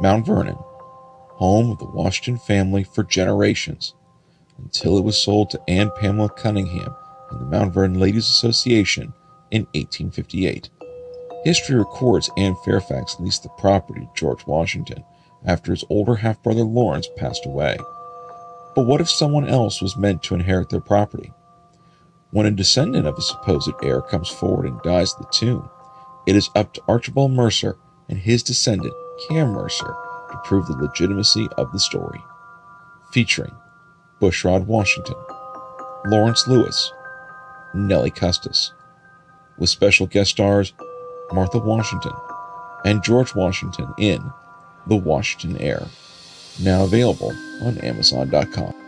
Mount Vernon, home of the Washington family for generations, until it was sold to Ann Pamela Cunningham and the Mount Vernon Ladies Association in 1858. History records Anne Fairfax leased the property to George Washington after his older half brother Lawrence passed away. But what if someone else was meant to inherit their property? When a descendant of a supposed heir comes forward and dies at the tomb, it is up to Archibald Mercer and his descendant, Cam Mercer, to prove the legitimacy of the story. Featuring Bushrod Washington, Lawrence Lewis, Nellie Custis, with special guest stars Martha Washington and George Washington in The Washington Heir, now available on Amazon.com.